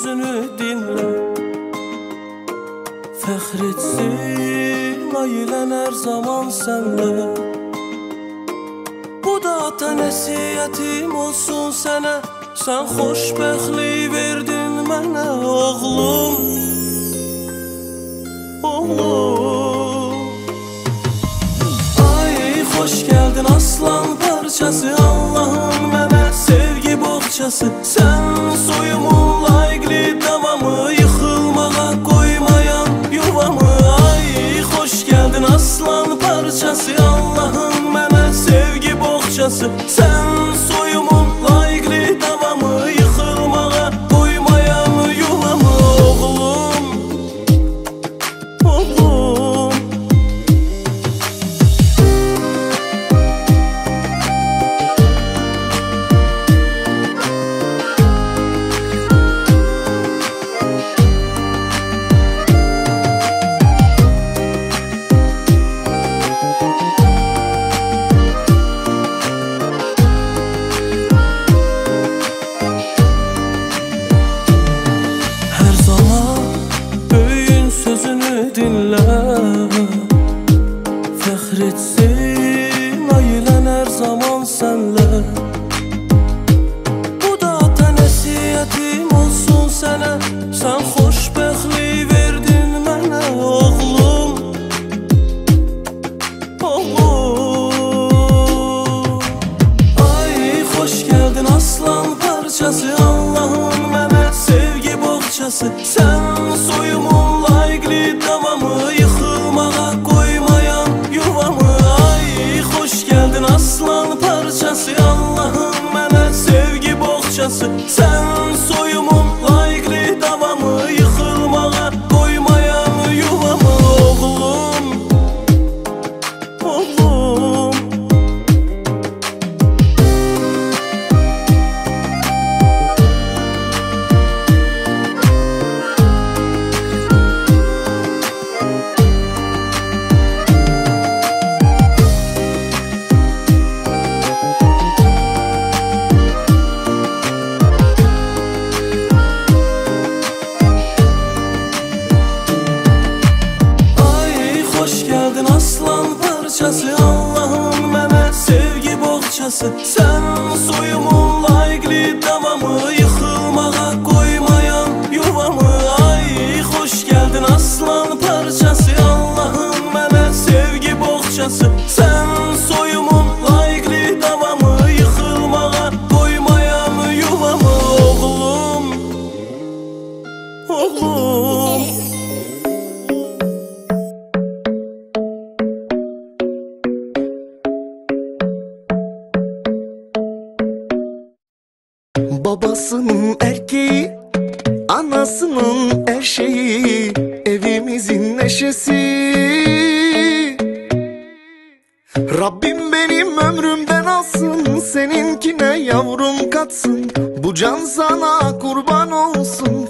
sözünü dinle. Fəxr ailen her zaman senle. Bu da ata nəsiyyətim olsun sənə. Sən xoşbəxtlik verdin mənə oğlum. Oğlum. Ay xoş gəldin aslan parçası Allahın mənə sevgi boğçası. Sən soyumun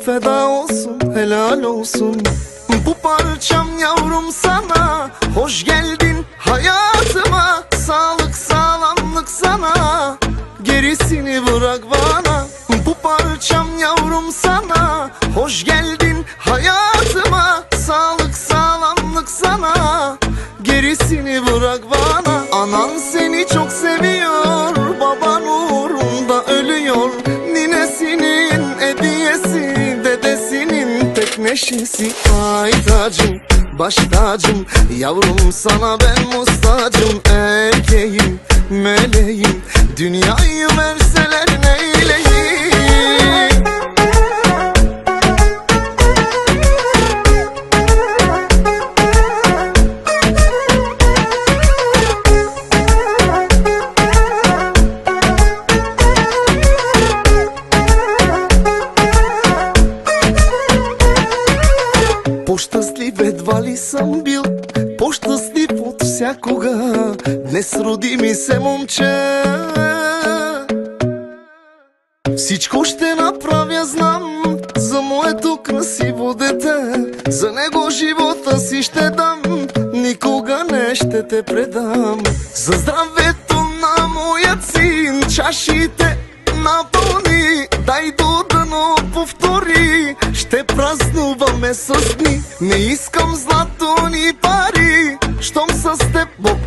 Feda olsun helal olsun. Bu parçam yavrum sana Hoş geldin hayatıma. Sağlık sağlamlık sana Gerisini bırak bana. Bu parçam yavrum sana Hoş geldin hayatıma. Sağlık sağlamlık sana Gerisini bırak neşesi Ay tacım baş tacım Yavrum sana ben mustacım Erkeğim meleğim. Dünyayı verseler Днес роди ми се момче. Всичко ще направя, знам. За моето красиво дете За него живота си ще дам. Никога не ще те предам. За здравето на моят син Чашите напълни. Дай до дъно повтори. Ще празнуваме с дни. Не искам злато ни пари. Щом с теб Бог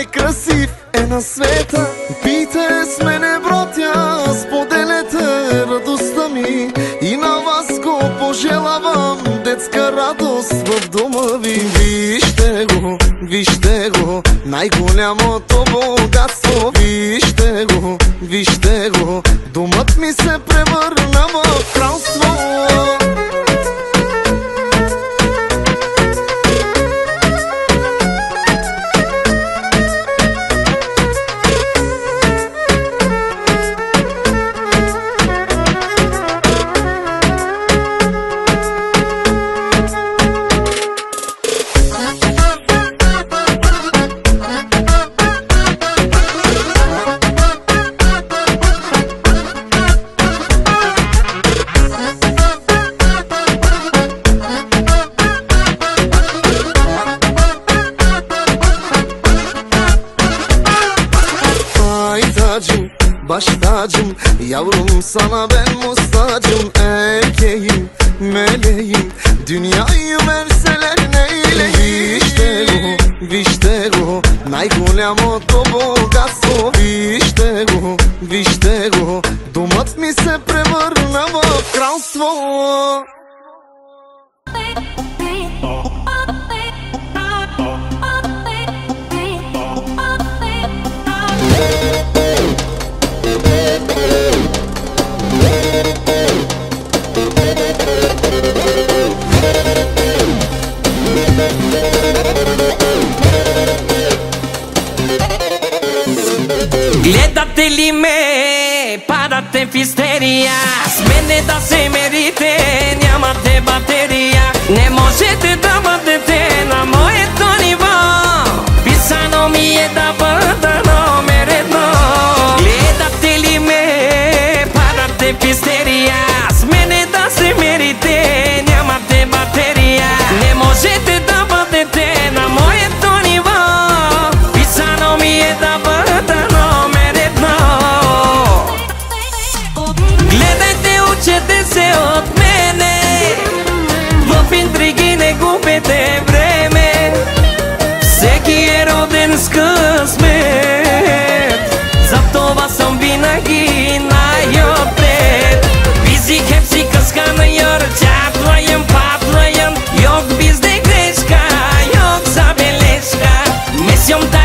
най-красив е на света. Пийте с мене, братя, споделете радостта ми. И на вас го пожелавам детска радост в дома ви. Вижте го, вижте го, най-голямото богатство. Вижте го, вижте го, домът ми се превърна в кралство. muhtacım Yavrum sana ben mustacım pasión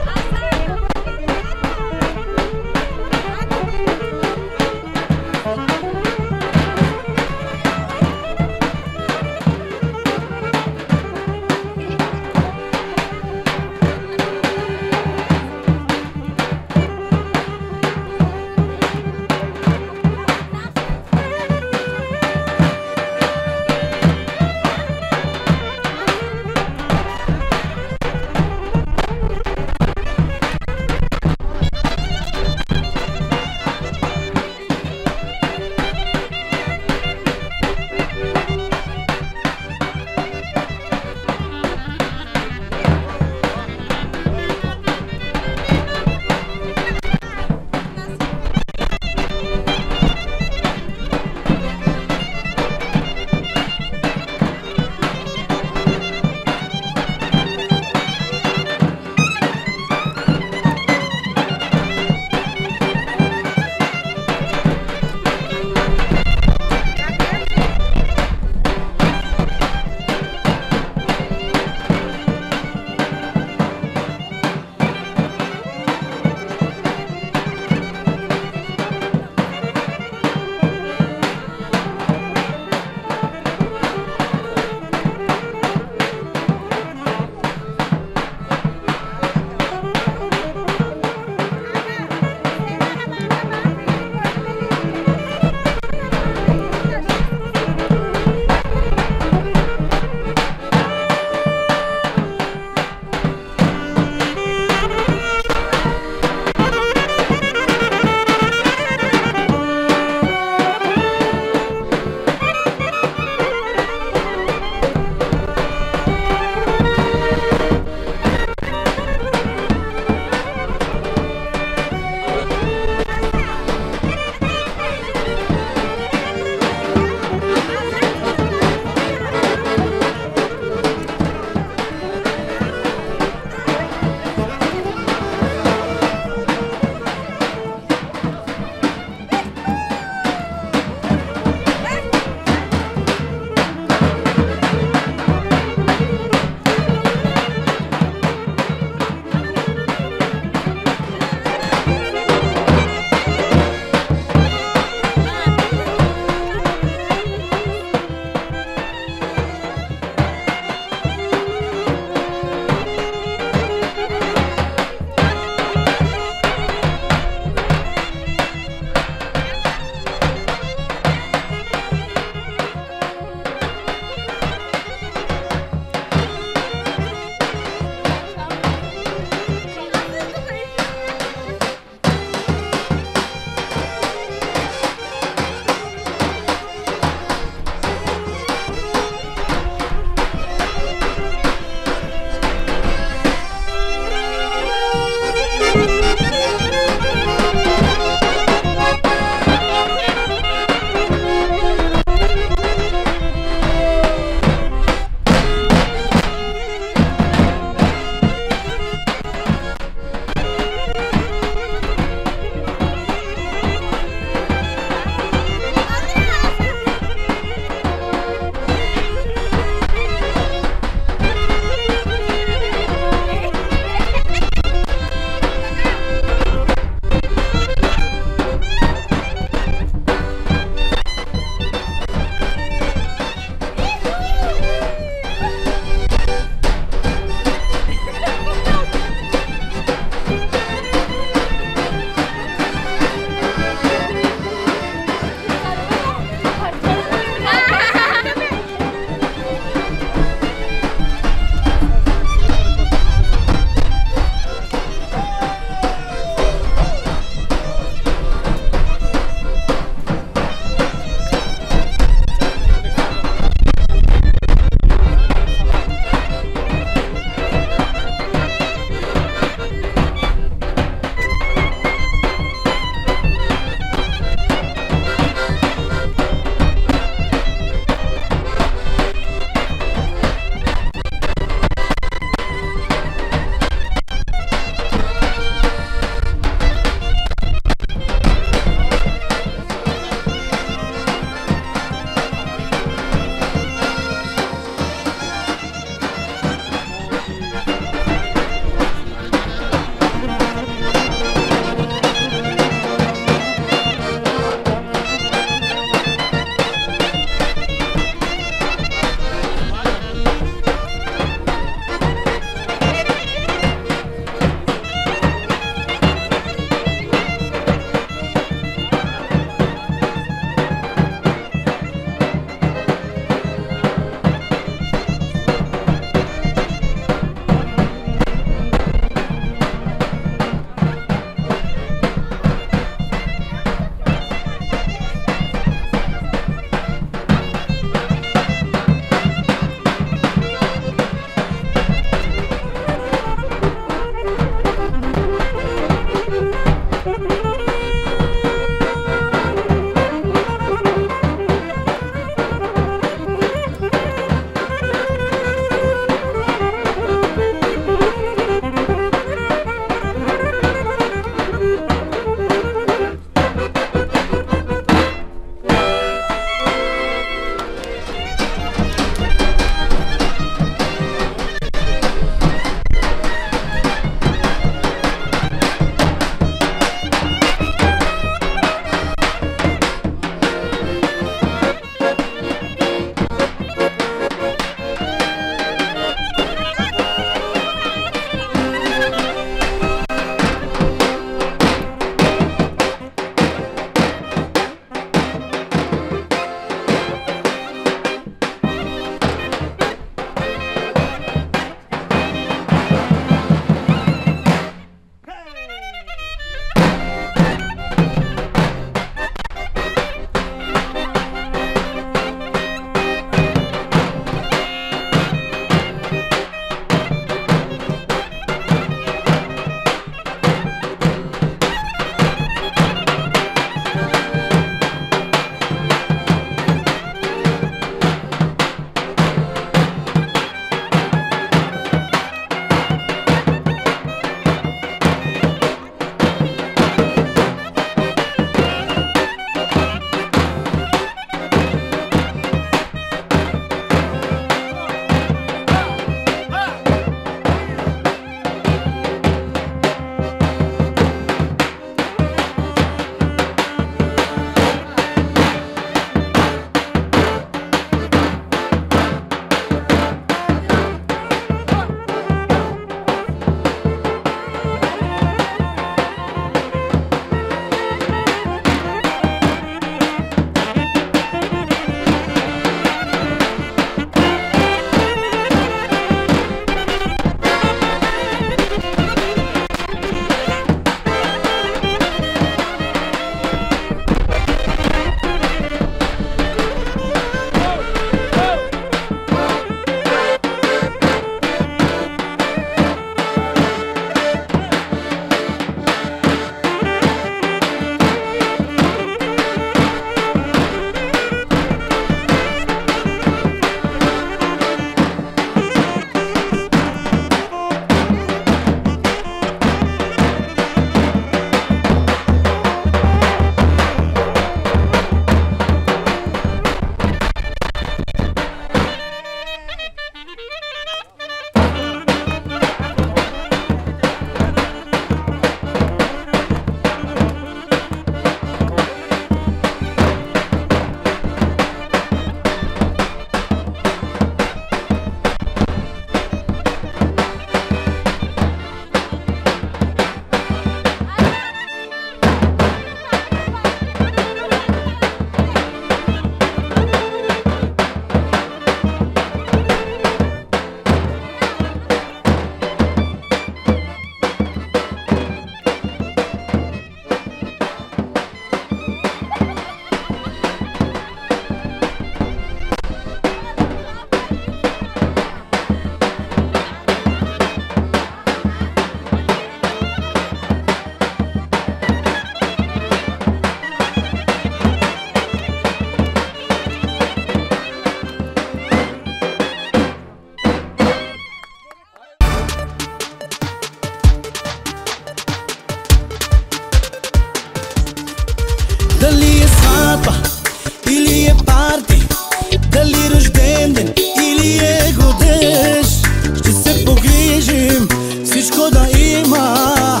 има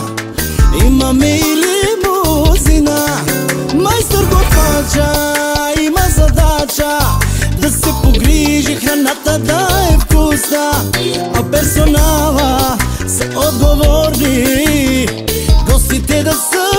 Имаме и лимузина Майстор готвача има задача Да се погрижи храната да е вкусна. А персонала са отговорни Гостите да са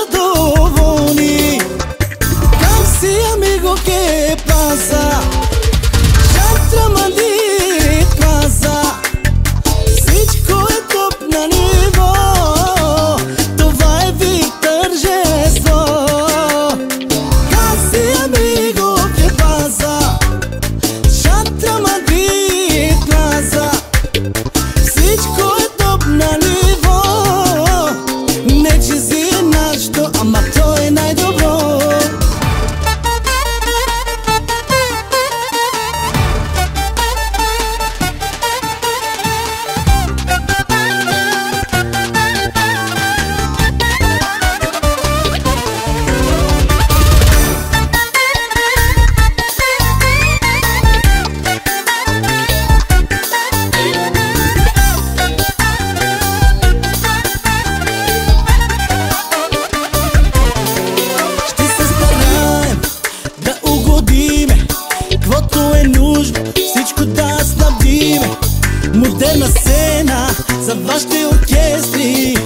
вашите оркестри.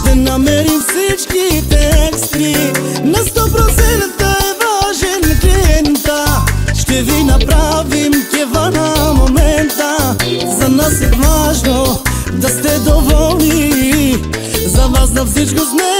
Ще намерим всички екстри На 100% е важен клиента. Ще ви направим кева на момента. За нас е важно да сте доволни. За вас на всичко сме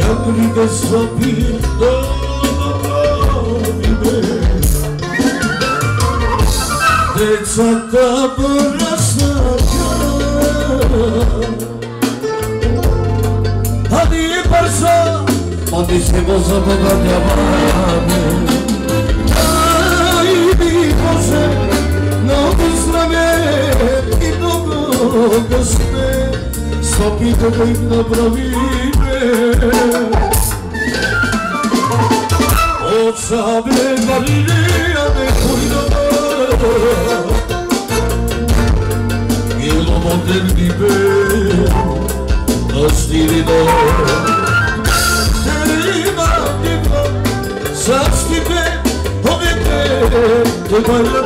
Yakriga sabir dolabime Decata bırasakan Hadi parsa Hadi se bozama da devamı Ay bir koze Ne oduzla ve Bir dogo gözüme Să pică da bravine O țabe marinea de cuină Il motel di pe Astiri da Terima di pa Sasti pe Ove pe Te parla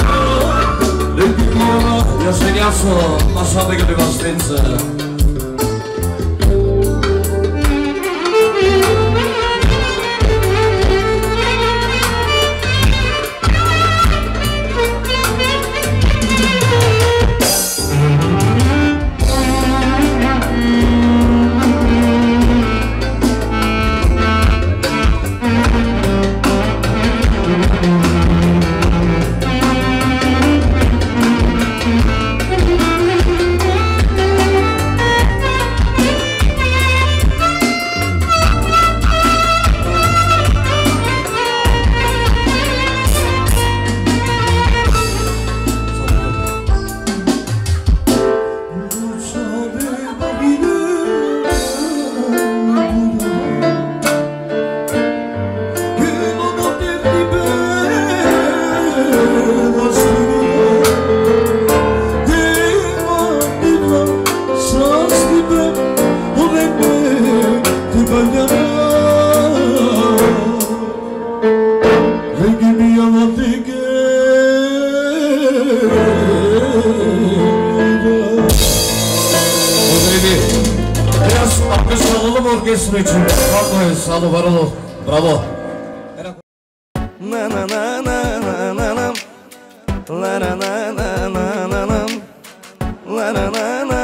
Le picchia E a segnasso Passate che devastenza na na na na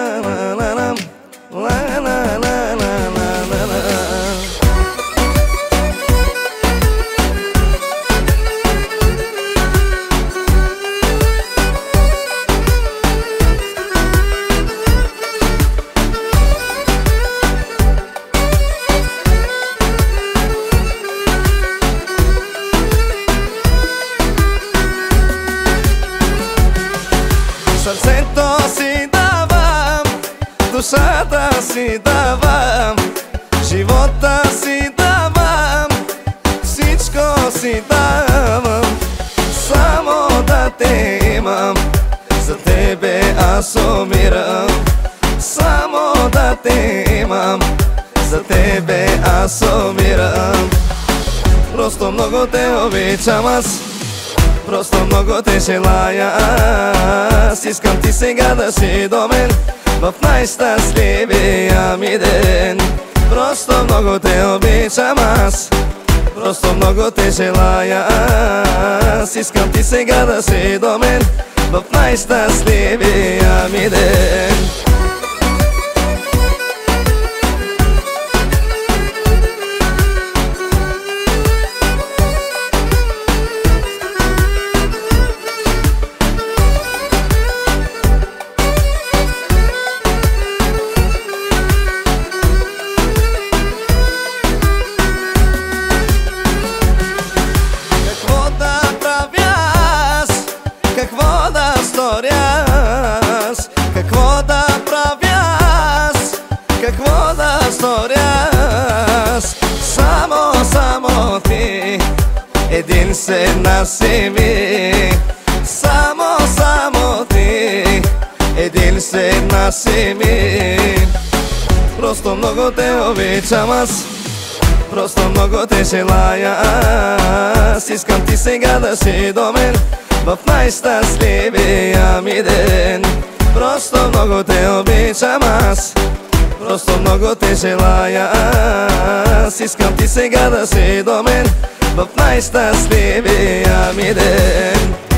сега да си до мен. В най-щастливия ми ден. Просто много те обичам аз. Просто много те желая Аз. Искам ти сега да си до мен. В най-щастливия ми ден сега да си до мен. В най-щастливия ми ден. Просто много те обичам аз. Просто много те желая Аз. Искам ти сега да си до мен. В най-щастливия ми ден